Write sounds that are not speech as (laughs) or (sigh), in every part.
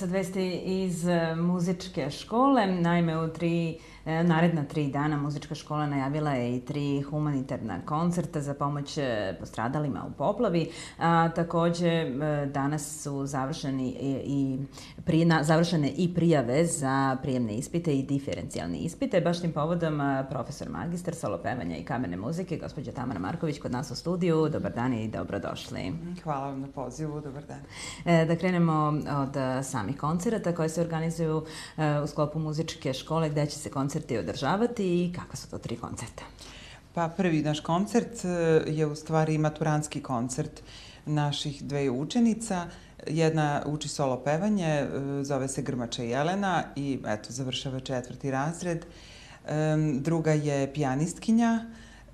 Sad vesti iz e, muzičke škole, naime u tri naredna tri dana muzička škola najavila je i tri humanitarna koncerta za pomoć e, postradalima u poplavi. A, takođe, e, danas su završeni i, i pri, na, završene i prijave za prijemne ispite i diferencijalne ispite. Baš tim povodom profesor magistar solo pevanja i kamerne muzike, gospođa Tamara Marković, kod nas u studiju. Dobar dan i dobrodošli. Hvala vam na pozivu, dobar dan. E, da krenemo od samih koncerata koje se organizuju u sklopu muzičke škole, gde će se koncert koncerti održavati i kakva su to tri koncerta? Pa prvi naš koncert e, je u stvari maturanski koncert naših dve učenica. Jedna uči solo pevanje, e, zove se Grmača Jelena i eto, završava četvrti razred. Druga je pijanistkinja,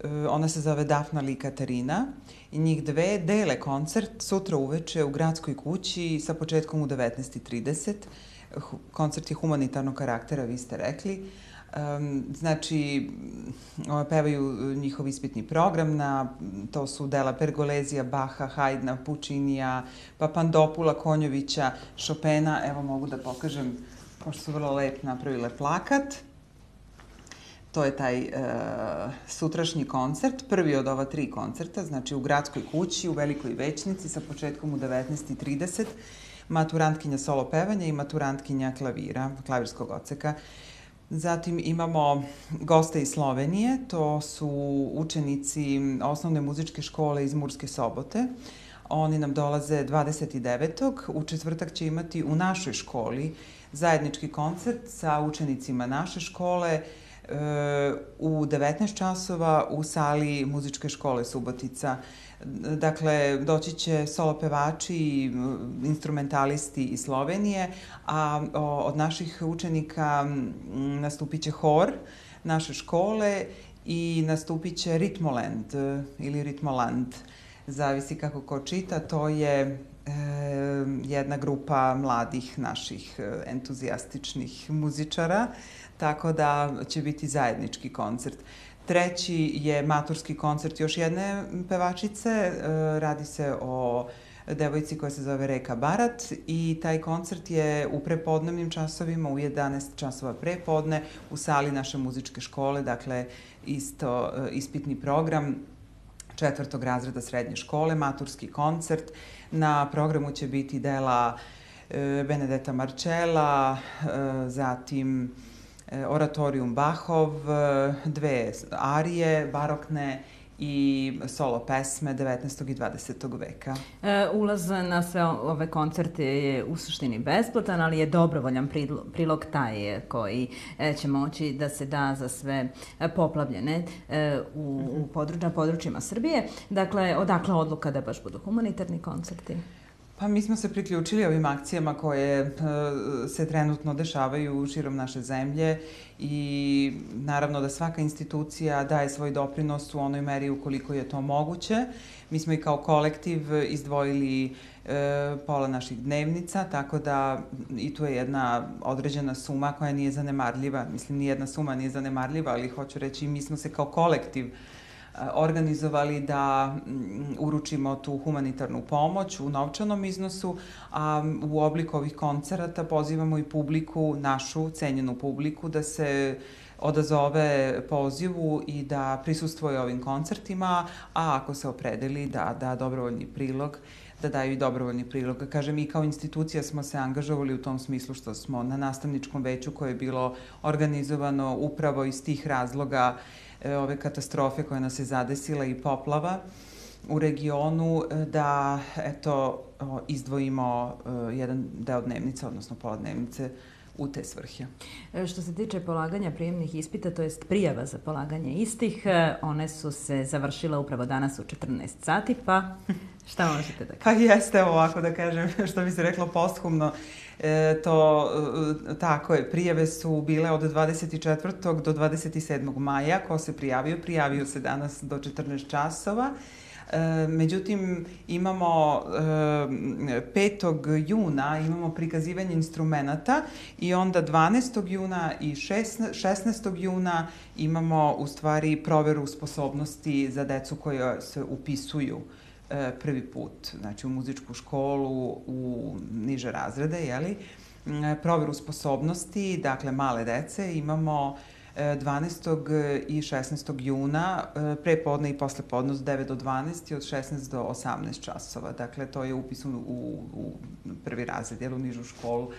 e, ona se zove Dafna Li Katarina i njih dve dele koncert sutra uveče u gradskoj kući sa početkom u 19.30. Koncert je humanitarnog karaktera, vi ste rekli. Znači, pevaju njihov ispitni program, na, to su dela Pergolezija, Baha, Hajdna, Pučinija, Papandopula, Konjovića, Šopena. Evo mogu da pokažem, pošto su vrlo lep napravile plakat. To je taj uh, sutrašnji koncert, prvi od ova tri koncerta, znači u gradskoj kući, u Velikoj većnici sa početkom u 19.30, maturantkinja solo pevanja i maturantkinja klavira, klavirskog oceka. Zatim imamo goste iz Slovenije, to su učenici osnovne muzičke škole iz Murske sobote. Oni nam dolaze 29. U četvrtak će imati u našoj školi zajednički koncert sa učenicima naše škole e, u 19 časova u sali muzičke škole Subotica. Dakle, doći će solo pevači i instrumentalisti iz Slovenije, a od naših učenika nastupit će hor naše škole i nastupit će Ritmoland ili Ritmoland, zavisi kako ko čita, to je e, jedna grupa mladih naših e, entuzijastičnih muzičara, tako da će biti zajednički koncert. Treći je maturski koncert još jedne pevačice, e, radi se o devojci koja se zove Reka Barat i taj koncert je u prepodnevnim časovima, u 11 časova prepodne, u sali naše muzičke škole, dakle isto e, ispitni program četvrtog razreda srednje škole, maturski koncert. Na programu će biti dela e, Benedeta Marcella, zatim oratorijum Bachov, e, dve arije barokne i solo pesme 19. i 20. veka. E, ulaz na sve ove koncerte je u suštini besplatan, ali je dobrovoljan prilog taj koji će moći da se da za sve poplavljene e, u, u područ, na područjima Srbije. Dakle, odakle odluka da baš budu humanitarni koncerti? Pa mi smo se priključili ovim akcijama koje e, se trenutno dešavaju širom naše zemlje i naravno da svaka institucija daje svoj doprinos u onoj meri ukoliko je to moguće. Mi smo i kao kolektiv izdvojili e, pola naših dnevnica, tako da i tu je jedna određena suma koja nije zanemarljiva. Mislim, nijedna suma nije zanemarljiva, ali hoću reći, mi smo se kao kolektiv organizovali da mm, uručimo tu humanitarnu pomoć u novčanom iznosu, a u obliku ovih koncerata pozivamo i publiku, našu cenjenu publiku, da se odazove pozivu i da prisustvuje ovim koncertima, a ako se opredeli da da dobrovoljni prilog, da daju i dobrovoljni prilog. Kažem, mi kao institucija smo se angažovali u tom smislu što smo na nastavničkom veću koje je bilo organizovano upravo iz tih razloga E, ove katastrofe koja nas je zadesila i poplava u regionu e, da eto izdvojimo e, jedan deo dnevnice, odnosno pola dnevnice u te svrhe. Što se tiče polaganja prijemnih ispita, to jest prijava za polaganje istih, one su se završile upravo danas u 14 sati, pa (laughs) šta možete da kažete? Pa jeste ovako da kažem, (laughs) što bi se reklo posthumno. E, to, e, tako je, prijave su bile od 24. do 27. maja. Ko se prijavio? Prijavio se danas do 14 časova. E, međutim, imamo e, 5. juna imamo prikazivanje instrumenta i onda 12. juna i 16. juna imamo u stvari proveru sposobnosti za decu koje se upisuju E, prvi put, znači u muzičku školu, u niže razrede, jeli? proveru sposobnosti, dakle male dece, imamo 12. i 16. juna, pre podne i posle podne od 9 do 12 i od 16 do 18 časova. Dakle, to je upis u, u prvi razred, jel u nižu školu.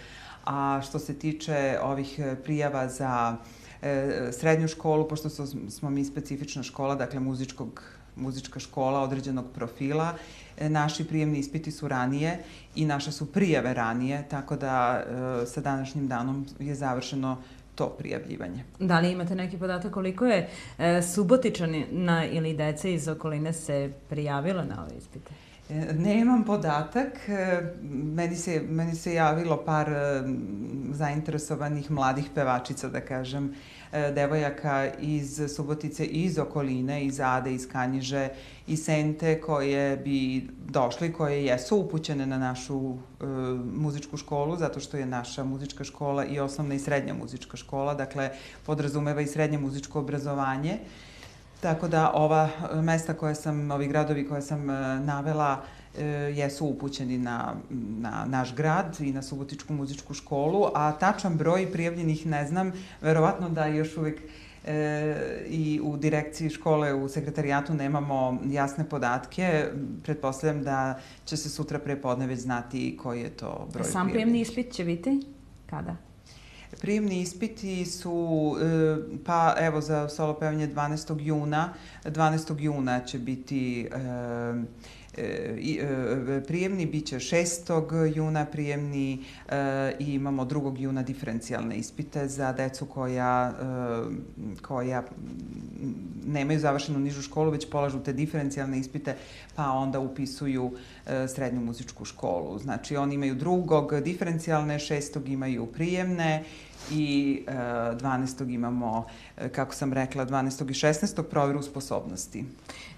A što se tiče ovih prijava za e, srednju školu, pošto smo mi specifična škola, dakle muzičkog, muzička škola određenog profila, e, naši prijemni ispiti su ranije i naše su prijave ranije, tako da e, sa današnjim danom je završeno to prijavljivanje. Da li imate neki podatak koliko je e, subotičana ili dece iz okoline se prijavilo na ove ispite? E, nemam podatak. E, meni se, meni se javilo par e, zainteresovanih mladih pevačica, da kažem, devojaka iz Subotice iz okoline, iz Ade, iz Kanjiže i Sente koje bi došli, koje jesu upućene na našu e, muzičku školu, zato što je naša muzička škola i osnovna i srednja muzička škola, dakle podrazumeva i srednje muzičko obrazovanje. Tako da ova mesta koje sam, ovi gradovi koje sam e, navela, e, jesu upućeni na, na naš grad i na Subotičku muzičku školu, a tačan broj prijavljenih ne znam, verovatno da još uvek e, i u direkciji škole u sekretarijatu nemamo jasne podatke. Pretpostavljam da će se sutra pre podne već znati koji je to broj Sam prijemni ispit će biti kada? Prijemni ispiti su, e, pa evo za solo pevanje 12. juna, 12. juna će biti e, E, prijemni biće 6. juna prijemni e, i imamo 2. juna diferencijalne ispite za decu koja, e, koja nemaju završenu nižu školu, već polažu te diferencijalne ispite, pa onda upisuju srednju muzičku školu. Znači, oni imaju drugog diferencijalne, šestog imaju prijemne i e, 12. imamo, e, kako sam rekla, 12. i 16. proveru sposobnosti.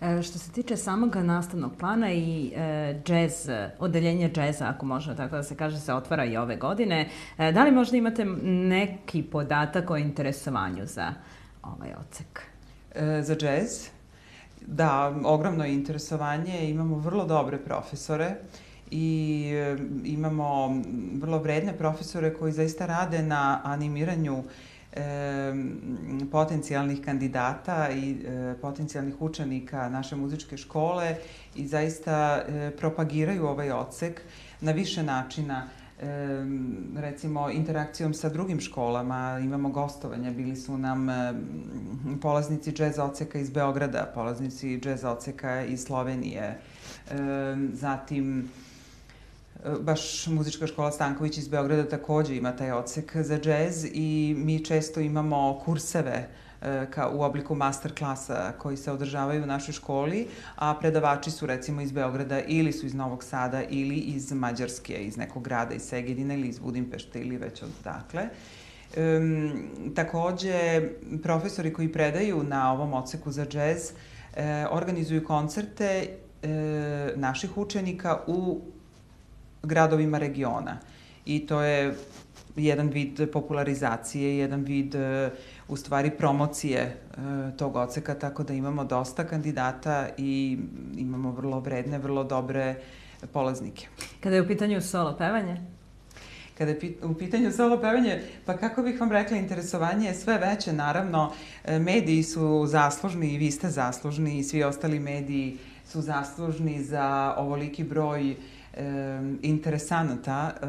E, što se tiče samog nastavnog plana i e, džez, odeljenje džeza, ako može tako da se kaže, se otvara i ove godine, e, da li možda imate neki podatak o interesovanju za ovaj ocek? E, za džez? Da, ogromno je interesovanje, imamo vrlo dobre profesore. E, i imamo vrlo vredne profesore koji zaista rade na animiranju e, potencijalnih kandidata i e, potencijalnih učenika naše muzičke škole i zaista e, propagiraju ovaj odsek na više načina. E, recimo interakcijom sa drugim školama, imamo gostovanja, bili su nam e, polaznici džez oceka iz Beograda, polaznici džez oceka iz Slovenije, e, zatim baš muzička škola Stanković iz Beograda takođe ima taj odsek za džez i mi često imamo kurseve e, ka, u obliku master klasa koji se održavaju u našoj školi, a predavači su recimo iz Beograda ili su iz Novog Sada ili iz Mađarske, iz nekog grada, iz Segedina ili iz Budimpešte ili već od dakle. Um, takođe, profesori koji predaju na ovom odseku za džez e, organizuju koncerte e, naših učenika u gradovima regiona. I to je jedan vid popularizacije, jedan vid e, u stvari promocije e, tog oceka, tako da imamo dosta kandidata i imamo vrlo vredne, vrlo dobre polaznike. Kada je u pitanju solo pevanje? Kada je u pitanju solo pevanje, pa kako bih vam rekla, interesovanje je sve veće, naravno, e, mediji su zaslužni i vi ste zaslužni i svi ostali mediji su zaslužni za ovoliki broj uh, e, interesanta. E,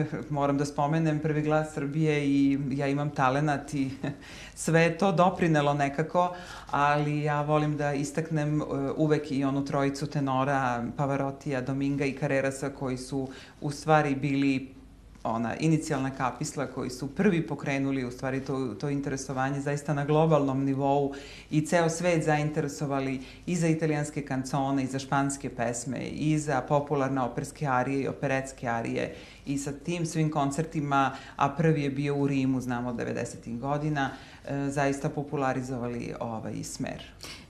(laughs) moram da spomenem prvi glas Srbije i ja imam talenat i (laughs) sve je to doprinelo nekako, ali ja volim da istaknem e, uvek i onu trojicu tenora Pavarotija, Dominga i Carrerasa koji su u stvari bili ona inicijalna kapisla koji su prvi pokrenuli u stvari to, to interesovanje zaista na globalnom nivou i ceo svet zainteresovali i za italijanske kancone i za španske pesme i za popularne operske arije i operetske arije i sa tim svim koncertima, a prvi je bio u Rimu, znamo, 90. godina, e, zaista popularizovali ovaj smer.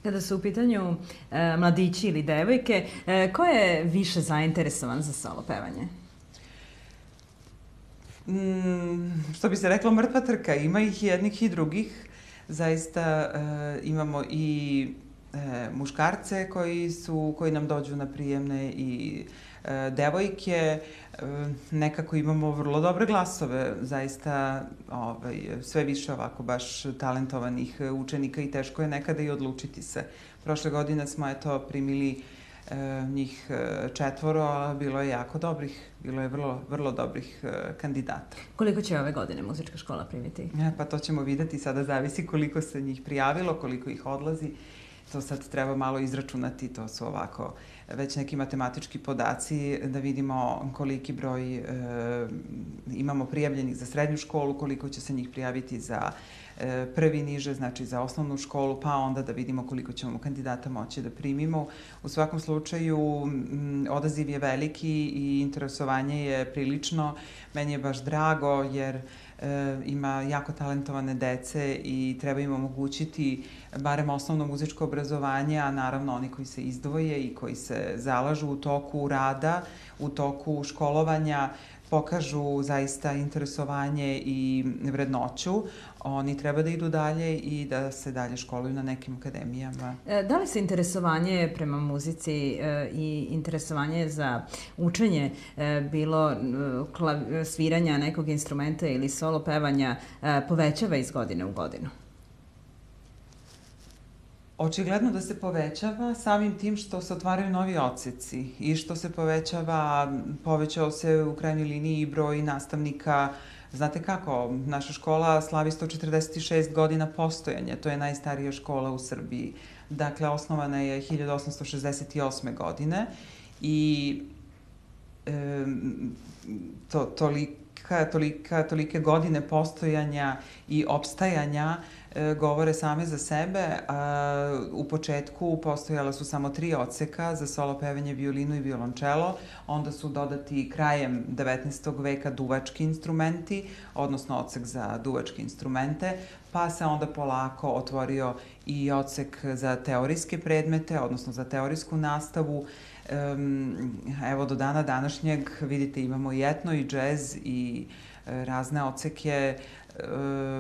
Kada su u pitanju e, mladići ili devojke, e, ko je više zainteresovan za solo pevanje? Mm, što bi se reklo, mrtva trka. Ima ih jednih i drugih. Zaista uh, imamo i e, muškarce koji, su, koji nam dođu na prijemne i e, devojke. E, nekako imamo vrlo dobre glasove, zaista ovaj, sve više ovako baš talentovanih učenika i teško je nekada i odlučiti se. Prošle godine smo eto primili e, njih e, četvoro, a bilo je jako dobrih, bilo je vrlo, vrlo dobrih e, kandidata. Koliko će ove godine muzička škola primiti? E, pa to ćemo videti, sada zavisi koliko se njih prijavilo, koliko ih odlazi. To sad treba malo izračunati, to su ovako već neki matematički podaci da vidimo koliki broj e, imamo prijavljenih za srednju školu, koliko će se njih prijaviti za e, prvi niže, znači za osnovnu školu, pa onda da vidimo koliko ćemo kandidata moći da primimo. U svakom slučaju odaziv je veliki i interesovanje je prilično. Meni je baš drago jer e, ima jako talentovane dece i treba im omogućiti barem osnovno muzičko obrazovanje, a naravno oni koji se izdvoje i koji se zalažu u toku rada, u toku školovanja, pokažu zaista interesovanje i vrednoću, oni treba da idu dalje i da se dalje školuju na nekim akademijama. E, da li se interesovanje prema muzici e, i interesovanje za učenje e, bilo sviranja nekog instrumenta ili solo pevanja povećava iz godine u godinu? Očigledno da se povećava samim tim što se otvaraju novi odseci i što se povećava, povećao se u krajnjoj liniji i broj nastavnika. Znate kako, naša škola slavi 146 godina postojanja, to je najstarija škola u Srbiji. Dakle, osnovana je 1868. godine i e, to, tolika, tolika, tolike godine postojanja i opstajanja E, govore same za sebe. U početku postojala su samo tri odseka za solo pevanje, violinu i violončelo. Onda su dodati krajem 19. veka duvački instrumenti, odnosno odsek za duvačke instrumente, pa se onda polako otvorio i odsek za teorijske predmete, odnosno za teorijsku nastavu. Evo do dana današnjeg vidite imamo i etno i džez i e, razne odseke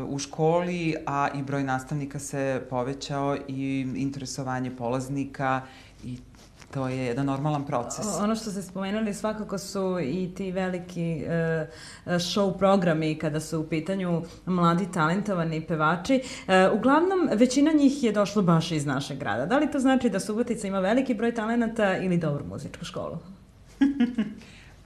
u školi, a i broj nastavnika se povećao i interesovanje polaznika i to je jedan normalan proces. Ono što ste spomenuli svakako su i ti veliki e, show programi kada su u pitanju mladi talentovani pevači. E, uglavnom, većina njih je došla baš iz našeg grada. Da li to znači da Subotica ima veliki broj talenata ili dobru muzičku školu? (laughs)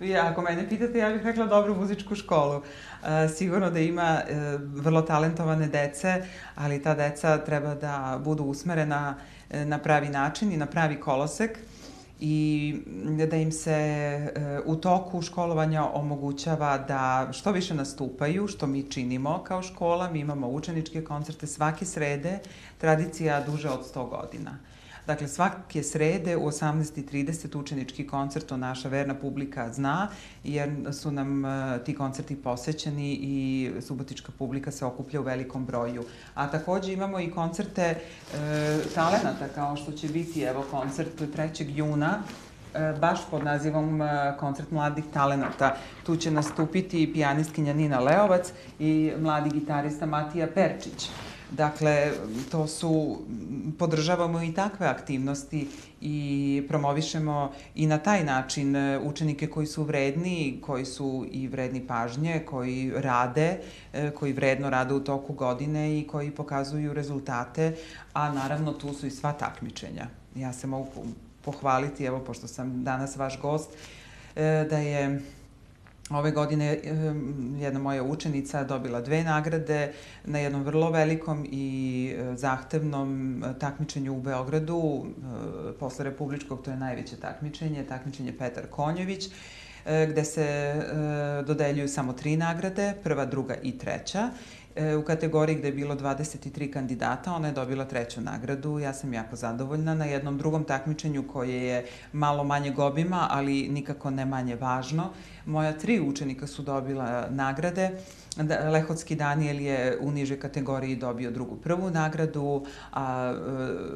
Ja, ako mene pitate, ja bih rekla dobru muzičku školu. E, sigurno da ima e, vrlo talentovane dece, ali ta deca treba da budu usmerena e, na pravi način i na pravi kolosek i da im se e, u toku školovanja omogućava da što više nastupaju, što mi činimo kao škola. Mi imamo učeničke koncerte svake srede, tradicija duže od 100 godina. Dakle, svake srede u 18.30 učenički koncert, to naša verna publika zna, jer su nam uh, ti koncerti posećeni i subotička publika se okuplja u velikom broju. A takođe imamo i koncerte uh, talenata, kao što će biti, evo, koncert 3. juna, e, baš pod nazivom Koncert mladih talenata. Tu će nastupiti pijanistkinja Nina Leovac i mladi gitarista Matija Perčić. Dakle, to su, podržavamo i takve aktivnosti i promovišemo i na taj način e, učenike koji su vredni, koji su i vredni pažnje, koji rade, e, koji vredno rade u toku godine i koji pokazuju rezultate, a naravno tu su i sva takmičenja. Ja se mogu pohvaliti, evo, pošto sam danas vaš gost, e, da je Ove godine jedna moja učenica dobila dve nagrade na jednom vrlo velikom i e, zahtevnom e, takmičenju u Beogradu, e, posle Republičkog, to je najveće takmičenje, takmičenje Petar Konjović, gde se dodeljuju samo tri nagrade, prva, druga i treća. U kategoriji gde je bilo 23 kandidata, ona je dobila treću nagradu. Ja sam jako zadovoljna na jednom drugom takmičenju koje je malo manje gobima, ali nikako ne manje važno Moja tri učenika su dobila nagrade. Da, Lehodski Daniel je u nižoj kategoriji dobio drugu prvu nagradu, a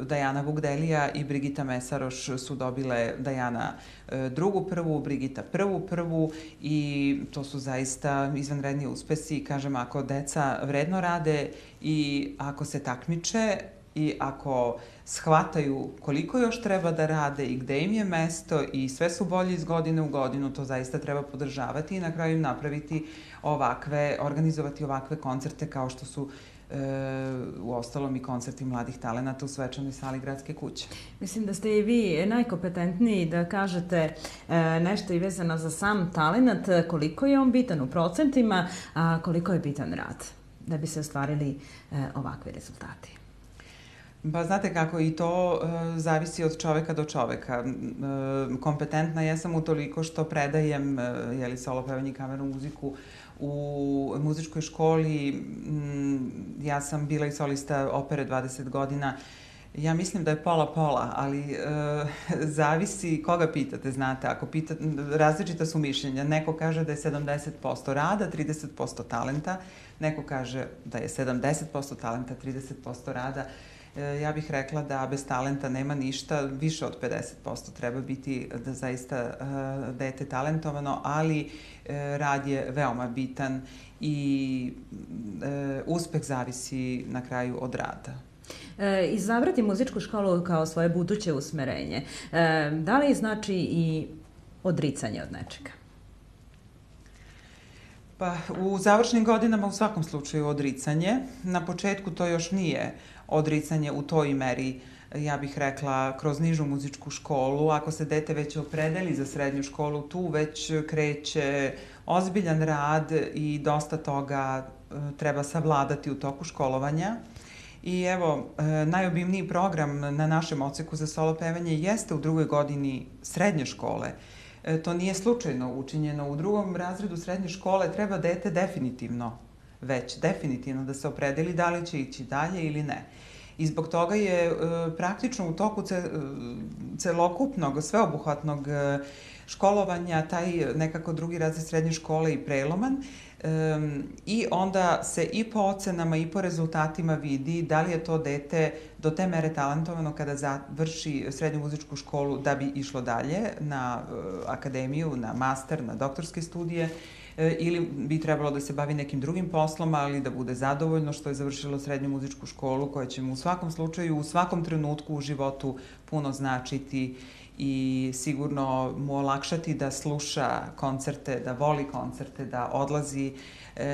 e, Dajana Vugdelija i Brigita Mesaroš su dobile Dajana e, drugu prvu, Brigita prvu prvu i to su zaista izvanredni uspesi. Kažem, ako deca vredno rade i ako se takmiče, i ako shvataju koliko još treba da rade i gde im je mesto i sve su bolji iz godine u godinu, to zaista treba podržavati i na kraju im napraviti ovakve, organizovati ovakve koncerte kao što su e, u ostalom i koncerti mladih talenata u svečanoj sali gradske kuće. Mislim da ste i vi najkompetentniji da kažete e, nešto i vezano za sam talenat, koliko je on bitan u procentima, a koliko je bitan rad da bi se ostvarili e, ovakvi rezultati. Pa znate kako, i to e, zavisi od čoveka do čoveka. E, kompetentna jesam u toliko što predajem e, jeli, solo pevanje i kamernu muziku u muzičkoj školi. M, ja sam bila i solista opere 20 godina. Ja mislim da je pola-pola, ali e, (laughs) zavisi koga pitate, znate. Ako pitate, različita su mišljenja. Neko kaže da je 70% rada, 30% talenta. Neko kaže da je 70% talenta, 30% rada. E, ja bih rekla da bez talenta nema ništa, više od 50% treba biti da zaista e, dete talentovano, ali e, rad je veoma bitan i uspeh zavisi na kraju od rada. E, izabrati muzičku školu kao svoje buduće usmerenje, e, da li znači i odricanje od nečega? Pa, u završnim godinama u svakom slučaju odricanje. Na početku to još nije odricanje u toj meri ja bih rekla, kroz nižu muzičku školu. Ako se dete već opredeli za srednju školu, tu već kreće ozbiljan rad i dosta toga e, treba savladati u toku školovanja. I evo, e, najobimniji program na našem oceku za solo pevanje jeste u drugoj godini srednje škole. E, to nije slučajno učinjeno. U drugom razredu srednje škole treba dete definitivno, već definitivno da se opredeli da li će ići dalje ili ne. I zbog toga je e, praktično u toku ce, celokupnog, sveobuhvatnog školovanja taj nekako drugi razred srednje škole i preloman Um, I onda se i po ocenama i po rezultatima vidi da li je to dete do te mere talentovano kada završi srednju muzičku školu da bi išlo dalje na uh, akademiju, na master, na doktorske studije uh, ili bi trebalo da se bavi nekim drugim poslom, ali da bude zadovoljno što je završilo srednju muzičku školu koja će mu u svakom slučaju, u svakom trenutku u životu puno značiti i sigurno mu olakšati da sluša koncerte, da voli koncerte, da odlazi e,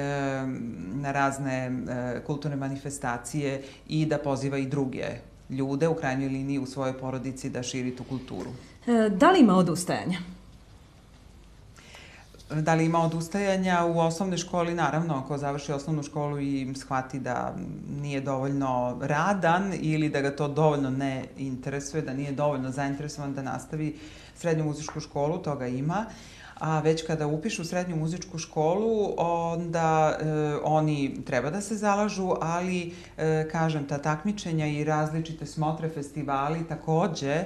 na razne e, kulturne manifestacije i da poziva i druge ljude u krajnjoj liniji u svojoj porodici da širi tu kulturu. E, da li ima odustajanja? Da li ima odustajanja u osnovnoj školi? Naravno, ako završi osnovnu školu i shvati da nije dovoljno radan ili da ga to dovoljno ne interesuje, da nije dovoljno zainteresovan da nastavi srednju muzičku školu, toga ima. A već kada upišu srednju muzičku školu, onda e, oni treba da se zalažu, ali, e, kažem, ta takmičenja i različite smotre, festivali takođe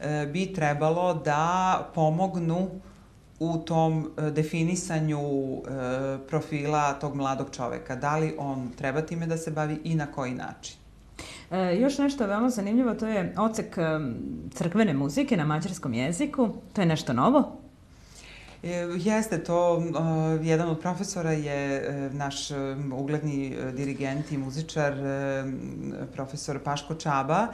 e, bi trebalo da pomognu u tom e, definisanju e, profila tog mladog čoveka. Da li on treba time da se bavi i na koji način? E, još nešto veoma zanimljivo, to je ocek e, crkvene muzike na mađarskom jeziku. To je nešto novo? E, jeste to, jedan od profesora je naš ugledni dirigent i muzičar, profesor Paško Čaba,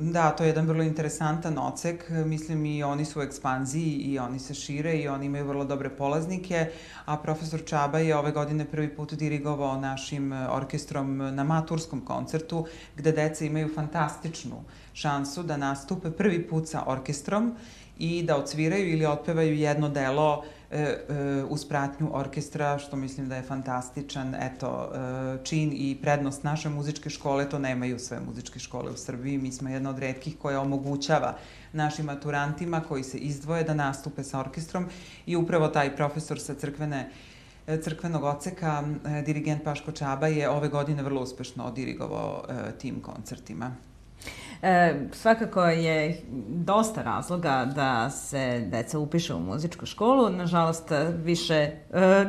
Da, to je jedan vrlo interesantan ocek. Mislim i oni su u ekspanziji i oni se šire i oni imaju vrlo dobre polaznike, a profesor Čaba je ove godine prvi put dirigovao našim e, orkestrom na maturskom koncertu, gde deca imaju fantastičnu šansu da nastupe prvi put sa orkestrom i da odsviraju ili otpevaju jedno delo e, e, uz pratnju orkestra, što mislim da je fantastičan eto, e, čin i prednost naše muzičke škole, to nemaju sve muzičke škole u Srbiji. Mi smo jedna od redkih koja omogućava našim maturantima koji se izdvoje da nastupe sa orkestrom i upravo taj profesor sa crkvene e, crkvenog oceka, dirigent Paško Čaba je ove godine vrlo uspešno dirigovao tim koncertima. E, svakako je dosta razloga da se deca upiše u muzičku školu. Nažalost, više e,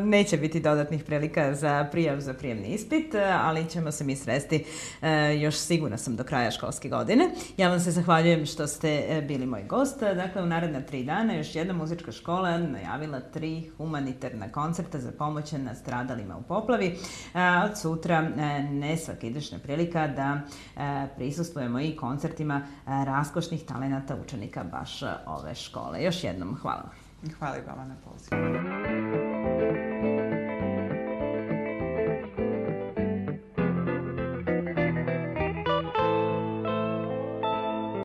neće biti dodatnih prilika za prijav za prijemni ispit, ali ćemo se mi sresti e, još sigurna sam do kraja školske godine. Ja vam se zahvaljujem što ste e, bili moj gost. Dakle, u naredna tri dana još jedna muzička škola najavila tri humanitarna koncerta za pomoć stradalima u poplavi. Od sutra ne svaka idešna prilika da prisustujemo i koncertima raskošnih talenata učenika baš ove škole. Još jednom hvala. Hvala i vama na pozivu.